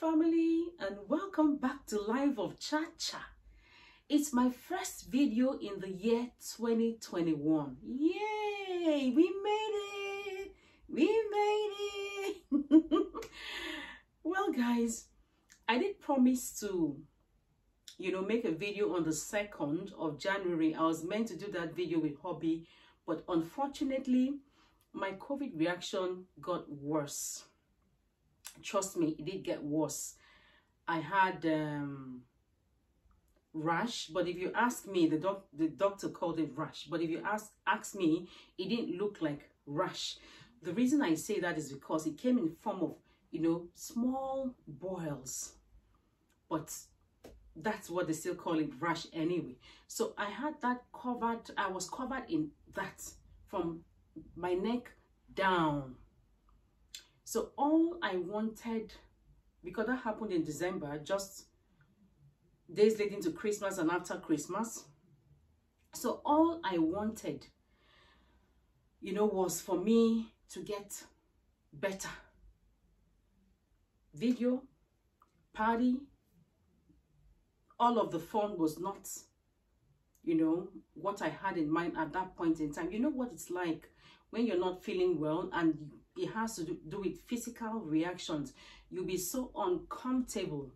family and welcome back to Life of Chacha. It's my first video in the year 2021. Yay! We made it! We made it! well guys, I did promise to you know make a video on the 2nd of January. I was meant to do that video with Hobby, but unfortunately my COVID reaction got worse trust me it did get worse. I had um rash but if you ask me the doc the doctor called it rash but if you ask ask me it didn't look like rash. The reason i say that is because it came in form of you know small boils but that's what they still call it rash anyway. So i had that covered i was covered in that from my neck down so all I wanted, because that happened in December, just days leading to Christmas and after Christmas. So all I wanted, you know, was for me to get better. Video, party, all of the fun was not, you know, what I had in mind at that point in time. You know what it's like when you're not feeling well and it has to do with physical reactions. You'll be so uncomfortable.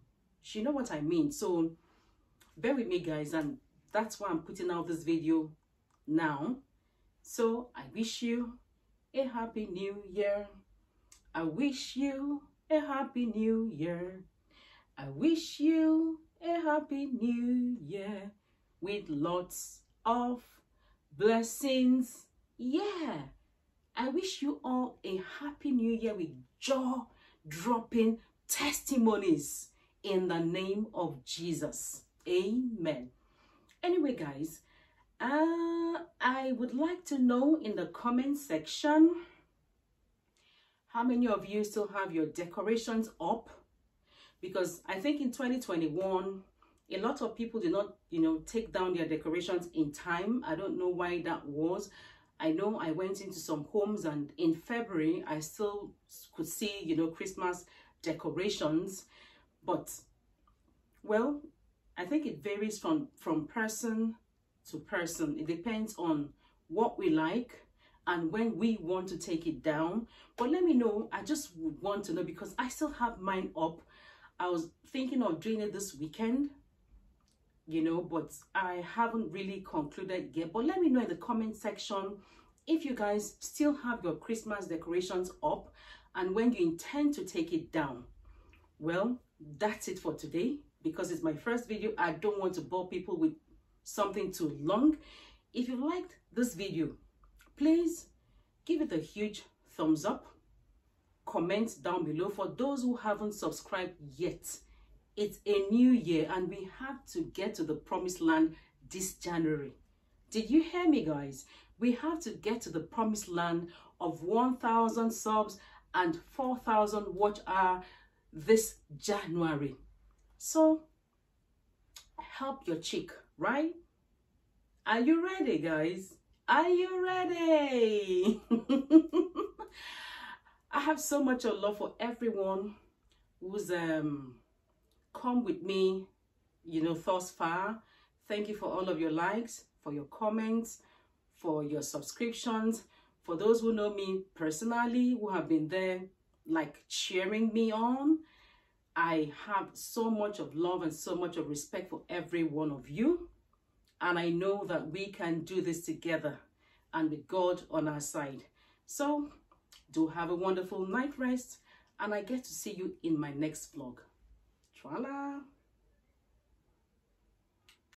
You know what i mean? So bear with me guys and that's why i'm putting out this video now. So i wish you a happy new year. I wish you a happy new year. I wish you a happy new year with lots of blessings. Yeah I wish you all a happy new year with jaw-dropping testimonies in the name of Jesus. Amen. Anyway, guys, uh, I would like to know in the comment section how many of you still have your decorations up because I think in 2021 a lot of people did not you know take down their decorations in time I don't know why that was I know I went into some homes and in February, I still could see, you know, Christmas decorations. But, well, I think it varies from, from person to person. It depends on what we like and when we want to take it down. But let me know. I just want to know because I still have mine up. I was thinking of doing it this weekend you know but i haven't really concluded yet. But let me know in the comment section if you guys still have your christmas decorations up and when you intend to take it down. Well that's it for today. Because it's my first video i don't want to bore people with something too long. If you liked this video please give it a huge thumbs up. Comment down below for those who haven't subscribed yet it's a new year and we have to get to the promised land this January. Did you hear me, guys? We have to get to the promised land of 1,000 subs and 4,000 watch hour this January. So, help your chick, right? Are you ready, guys? Are you ready? I have so much love for everyone who's um come with me, you know, thus far. Thank you for all of your likes, for your comments, for your subscriptions. For those who know me personally, who have been there, like cheering me on, I have so much of love and so much of respect for every one of you. And I know that we can do this together and with God on our side. So do have a wonderful night rest and I get to see you in my next vlog. 床啦